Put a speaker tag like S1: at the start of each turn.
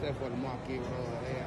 S1: se formó aquí, brother. Eh.